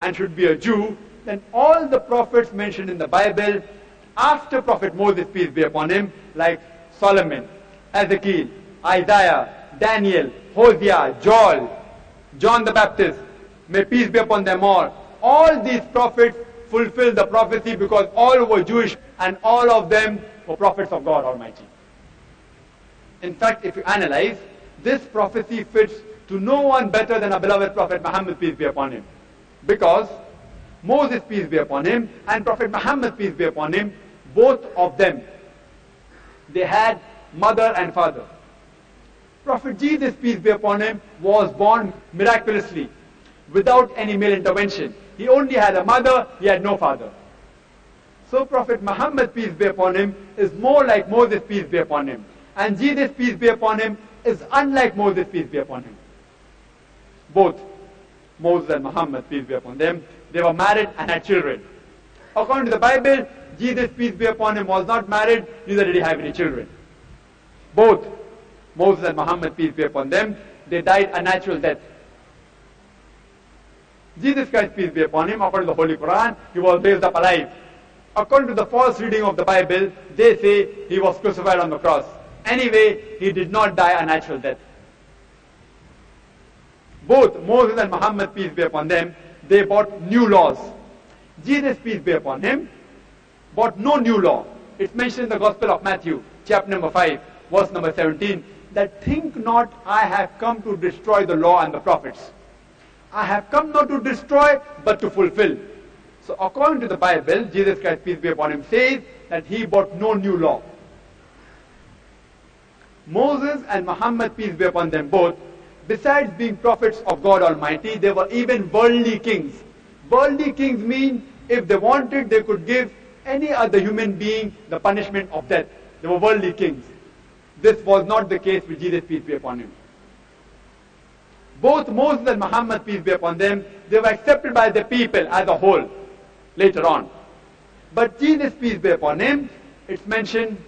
and should be a Jew, then all the prophets mentioned in the Bible after Prophet Moses, peace be upon him, like Solomon, Ezekiel, Isaiah, Daniel, Hosea, Joel, John the Baptist, may peace be upon them all. All these prophets fulfilled the prophecy because all were Jewish and all of them were prophets of God Almighty. In fact, if you analyze, this prophecy fits to no one better than our beloved Prophet Muhammad, peace be upon him. Because Moses, peace be upon him, and Prophet Muhammad, peace be upon him, both of them, they had mother and father. Prophet Jesus, peace be upon him, was born miraculously, without any male intervention. He only had a mother, he had no father. So Prophet Muhammad, peace be upon him, is more like Moses, peace be upon him. And Jesus, peace be upon him, is unlike Moses, peace be upon him. Both Moses and Muhammad, peace be upon them, they were married and had children. According to the Bible, Jesus, peace be upon him, was not married, neither did he have any children. Both Moses and Muhammad, peace be upon them, they died a natural death. Jesus Christ, peace be upon him, according to the Holy Quran, he was raised up alive. According to the false reading of the Bible, they say he was crucified on the cross. Anyway, he did not die a natural death. Both Moses and Muhammad, peace be upon them, they brought new laws. Jesus, peace be upon him, brought no new law. It's mentioned in the Gospel of Matthew, chapter number 5, verse number 17, that think not I have come to destroy the law and the prophets. I have come not to destroy, but to fulfill. So according to the Bible, Jesus Christ, peace be upon him, says that he brought no new law. Moses and Muhammad, peace be upon them both, besides being prophets of God Almighty, they were even worldly kings. Worldly kings mean if they wanted, they could give any other human being the punishment of death. They were worldly kings. This was not the case with Jesus, peace be upon him. Both Moses and Muhammad, peace be upon them, they were accepted by the people as a whole later on. But Jesus, peace be upon him, it's mentioned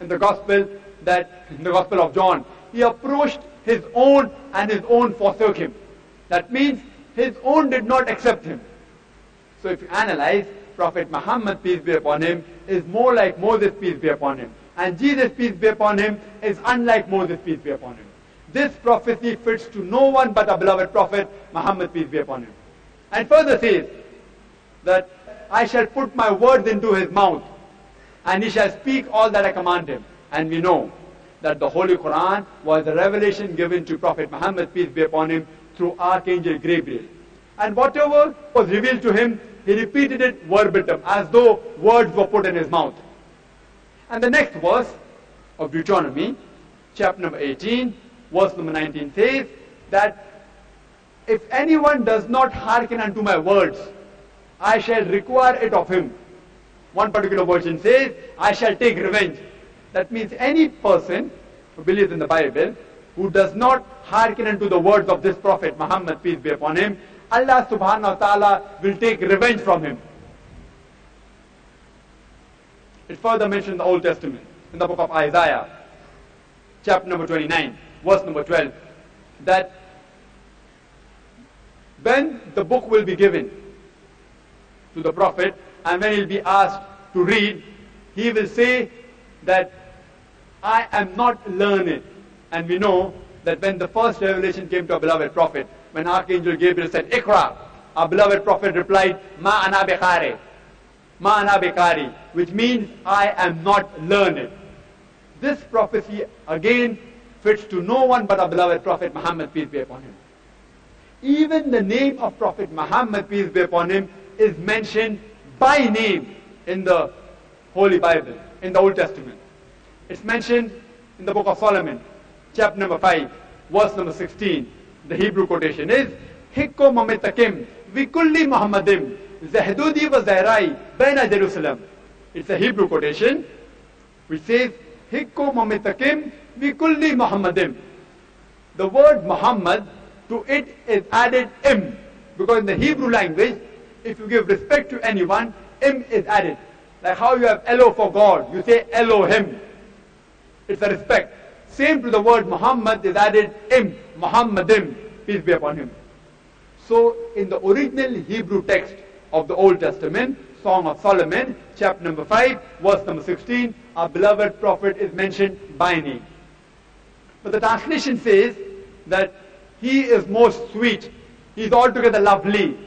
in the gospel that, in the gospel of John, he approached his own and his own forsook him. That means his own did not accept him. So if you analyze, Prophet Muhammad, peace be upon him, is more like Moses, peace be upon him. And Jesus, peace be upon him, is unlike Moses, peace be upon him. This prophecy fits to no one but our beloved Prophet Muhammad, peace be upon him. And further says that I shall put my words into his mouth, and he shall speak all that I command him. And we know that the Holy Quran was a revelation given to Prophet Muhammad, peace be upon him, through Archangel Gabriel. And whatever was revealed to him, he repeated it verbatim, as though words were put in his mouth. And the next verse of Deuteronomy, chapter number 18, verse number 19 says that if anyone does not hearken unto my words, I shall require it of him. One particular version says, I shall take revenge. That means any person who believes in the Bible, who does not hearken unto the words of this Prophet Muhammad, peace be upon him, Allah subhanahu wa ta'ala will take revenge from him. It further mentioned in the Old Testament, in the book of Isaiah, chapter number 29, verse number 12, that when the book will be given to the Prophet, and when he'll be asked to read, he will say that I am not learned. And we know that when the first revelation came to our beloved Prophet, when Archangel Gabriel said, Ikra, our beloved Prophet replied, Ma ana Ma ana bekhari, which means I am not learned. This prophecy again fits to no one but our beloved Prophet Muhammad, peace be upon him. Even the name of Prophet Muhammad, peace be upon him, is mentioned by name in the Holy Bible, in the Old Testament. It's mentioned in the book of Solomon, chapter number 5, verse number 16. The Hebrew quotation is, Hikko mamitakim vikulli Muhammadim zahdudi wa zahrai baina Jerusalem. It's a Hebrew quotation which says, Hikko mamitakim vikulli Muhammadim. The word Muhammad, to it is added im. Because in the Hebrew language, if you give respect to anyone, im is added. Like how you have Elo for God, you say Elohim. It's a respect. Same to the word Muhammad is added im, Muhammadim, peace be upon him. So in the original Hebrew text of the Old Testament, Song of Solomon, chapter number 5, verse number 16, our beloved prophet is mentioned by name. But the translation says that he is most sweet. He is altogether lovely.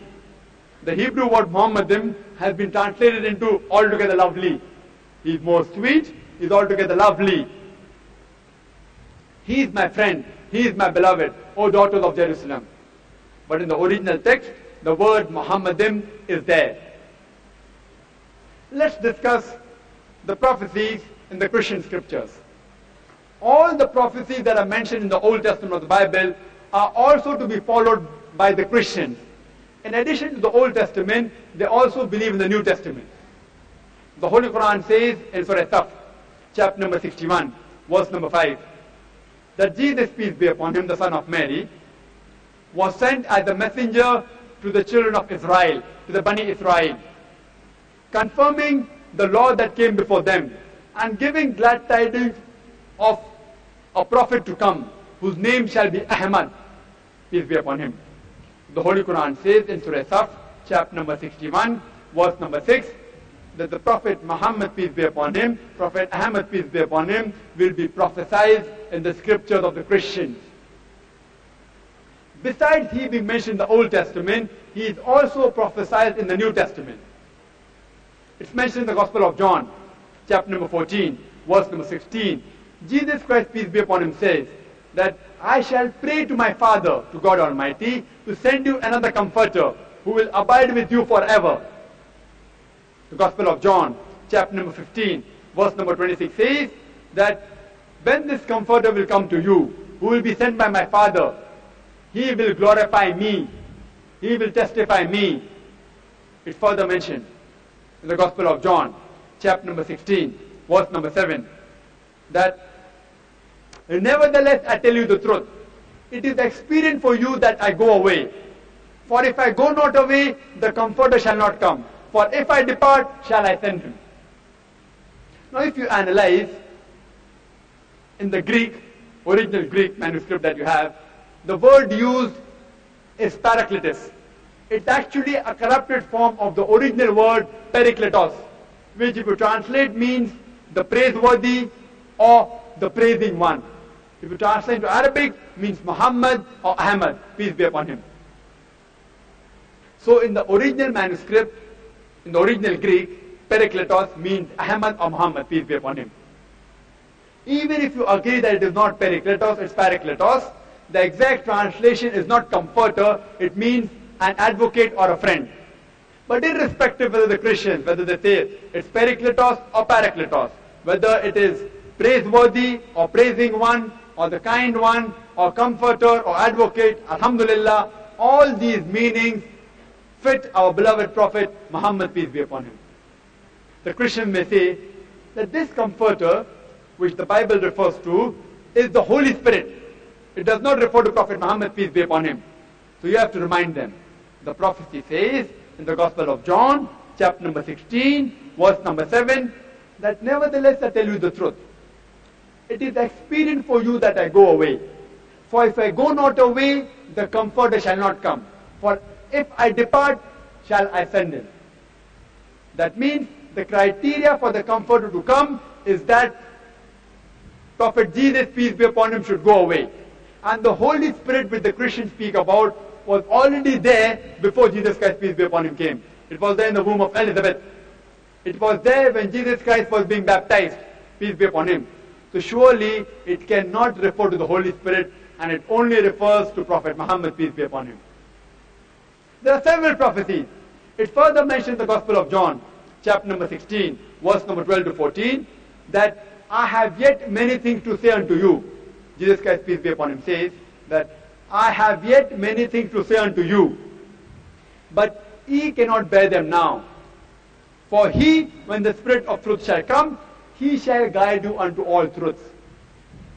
The Hebrew word Muhammadim has been translated into altogether lovely. He is most sweet, he is altogether lovely. He is my friend, he is my beloved, O daughters of Jerusalem. But in the original text, the word Muhammadim is there. Let's discuss the prophecies in the Christian scriptures. All the prophecies that are mentioned in the Old Testament of the Bible are also to be followed by the Christians. In addition to the Old Testament, they also believe in the New Testament. The Holy Quran says in Surah Saf, chapter number 61, verse number 5, that Jesus, peace be upon him, the son of Mary, was sent as a messenger to the children of Israel, to the Bani Israel, confirming the law that came before them and giving glad tidings of a prophet to come, whose name shall be Ahmad, peace be upon him. The Holy Quran says in Surah Saf, chapter number 61, verse number 6, that the Prophet Muhammad, peace be upon him, Prophet Ahmad, peace be upon him, will be prophesied in the scriptures of the Christians. Besides he being mentioned in the Old Testament, he is also prophesied in the New Testament. It's mentioned in the Gospel of John, chapter number 14, verse number 16. Jesus Christ, peace be upon him, says that I shall pray to my Father, to God Almighty, to send you another comforter who will abide with you forever. The Gospel of John, chapter number 15, verse number 26 says that when this comforter will come to you, who will be sent by my Father, he will glorify me. He will testify me. It's further mentioned in the Gospel of John, chapter number 16, verse number 7, that nevertheless I tell you the truth. It is expedient for you that I go away. For if I go not away, the Comforter shall not come. For if I depart, shall I send him. Now if you analyze in the Greek, original Greek manuscript that you have, the word used is parakletos. It's actually a corrupted form of the original word periclytos, which if you translate means the praiseworthy or the praising one. If you translate into Arabic, means Muhammad or Ahmad, peace be upon him. So in the original manuscript, in the original Greek, Periclytos means Ahmad or Muhammad, peace be upon him. Even if you agree that it is not Periclytos, it's Parakletos, the exact translation is not comforter, it means an advocate or a friend. But irrespective whether the Christians, whether they say it's Parakletos or Periclytos, whether it is praiseworthy or praising one, or the kind one, or comforter or advocate, Alhamdulillah, all these meanings fit our beloved Prophet Muhammad, peace be upon him. The Christian may say that this comforter, which the Bible refers to, is the Holy Spirit. It does not refer to Prophet Muhammad, peace be upon him. So you have to remind them. The prophecy says in the Gospel of John, chapter number 16, verse number 7, that nevertheless I tell you the truth. It is expedient for you that I go away. For if I go not away, the comforter shall not come. For if I depart, shall I send him. That means the criteria for the comforter to come is that Prophet Jesus, peace be upon him, should go away. And the Holy Spirit which the Christians speak about was already there before Jesus Christ, peace be upon him, came. It was there in the womb of Elizabeth. It was there when Jesus Christ was being baptized, peace be upon him. So surely it cannot refer to the Holy Spirit and it only refers to Prophet Muhammad, peace be upon him. There are several prophecies. It further mentions the Gospel of John, chapter number 16, verse number 12 to 14, that I have yet many things to say unto you. Jesus Christ, peace be upon him, says that I have yet many things to say unto you, but ye cannot bear them now. For he, when the Spirit of truth shall come, he shall guide you unto all truths.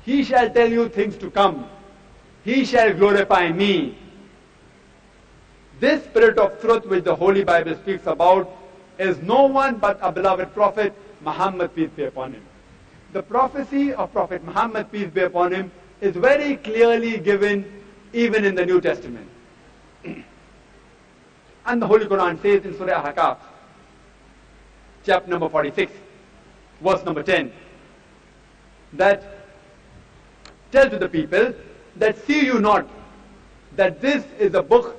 He shall tell you things to come. He shall glorify me. This Spirit of truth which the Holy Bible speaks about is no one but a beloved prophet, Muhammad, peace be upon him. The prophecy of Prophet Muhammad, peace be upon him, is very clearly given even in the New Testament. And the Holy Quran says in Surah Al-Ahqaf, chapter number 46, verse number 10, that tell to the people that see you not that this is a book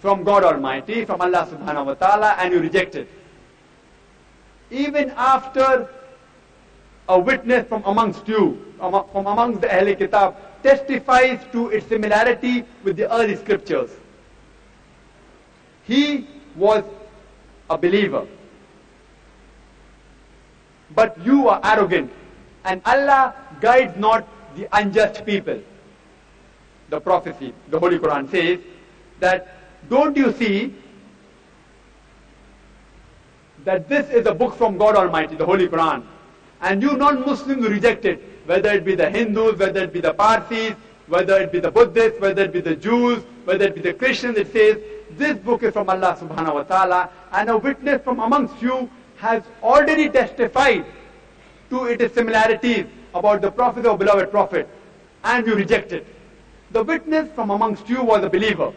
from God Almighty, from Allah subhanahu wa ta'ala, and you reject it. Even after a witness from amongst you, from amongst the Ahl Kitab, testifies to its similarity with the early scriptures. He was a believer. But you are arrogant. And Allah guides not the unjust people. The prophecy, the Holy Quran says that don't you see that this is a book from God Almighty, the Holy Quran, and you non-Muslims reject it, whether it be the Hindus, whether it be the Parsis, whether it be the Buddhists, whether it be the Jews, whether it be the Christians, it says, this book is from Allah subhanahu wa ta'ala, and a witness from amongst you has already testified to its similarities about the Prophet or beloved Prophet, and you reject it. The witness from amongst you was a believer.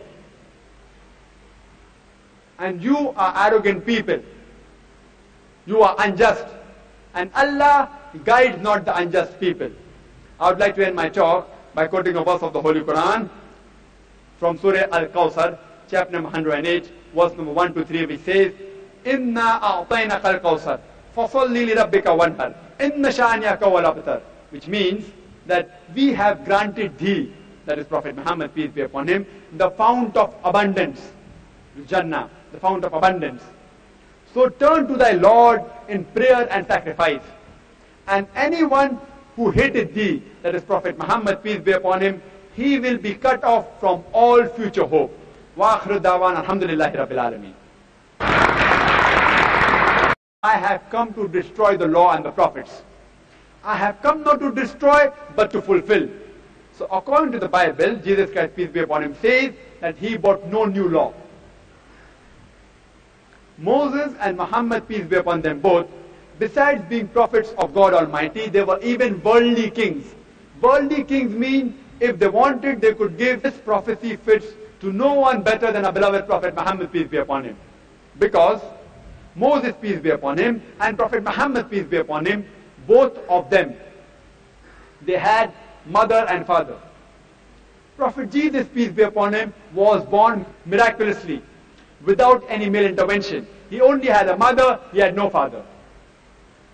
And you are arrogant people. You are unjust. And Allah guides not the unjust people. I would like to end my talk by quoting a verse of the Holy Quran from Surah Al-Kawthar, chapter number 108, verse number 1 to 3, which says, Inna a'tainaka al-kawthar, fasalli li rabbika wanhar, inna sha'niyaka wal which means that we have granted thee, that is Prophet Muhammad, peace be upon him, the fount of abundance, Jannah, the fount of abundance. So turn to thy Lord in prayer and sacrifice. And anyone who hated thee, that is Prophet Muhammad, peace be upon him, he will be cut off from all future hope. Wa akhiru dawan alhamdulillahi rabbil alameen. I have come to destroy the law and the prophets. I have come not to destroy, but to fulfill. So according to the Bible, Jesus Christ, peace be upon him, says that he brought no new law. Moses and Muhammad, peace be upon them both, besides being prophets of God Almighty, they were even worldly kings. Worldly kings mean if they wanted, they could give this prophecy fits to no one better than a beloved Prophet Muhammad, peace be upon him. Because Moses, peace be upon him, and Prophet Muhammad, peace be upon him, both of them, they had mother and father. Prophet Jesus, peace be upon him, was born miraculously, without any male intervention. He only had a mother, he had no father.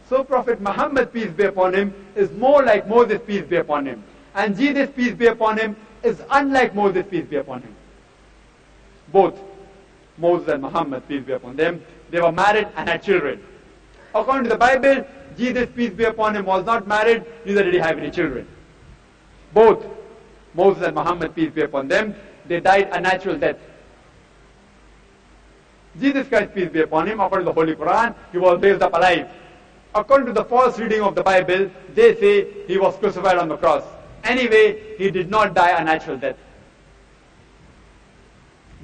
So Prophet Muhammad, peace be upon him, is more like Moses, peace be upon him. And Jesus, peace be upon him, is unlike Moses, peace be upon him. Both Moses and Muhammad, peace be upon them, they were married and had children. According to the Bible, Jesus, peace be upon him, was not married, neither did he have any children. Both Moses and Muhammad, peace be upon them, they died a natural death. Jesus Christ, peace be upon him, according to the Holy Quran, he was raised up alive. According to the false reading of the Bible, they say he was crucified on the cross. Anyway, he did not die a natural death.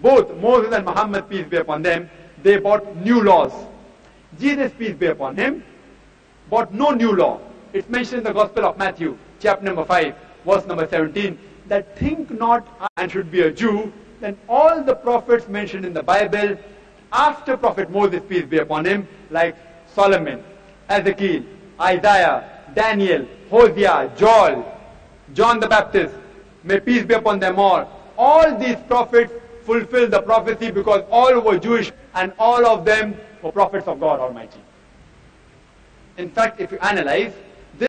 Both Moses and Muhammad, peace be upon them, they brought new laws. Jesus, peace be upon him, brought no new law. It's mentioned in the Gospel of Matthew, chapter number 5, verse number 17, that think not and should be a Jew, then all the prophets mentioned in the Bible, after Prophet Moses, peace be upon him, like Solomon, Ezekiel, Isaiah, Daniel, Hosea, Joel, John the Baptist, may peace be upon them all. All these prophets fulfilled the prophecy because all were Jewish and all of them were prophets of God Almighty. In fact, if you analyze,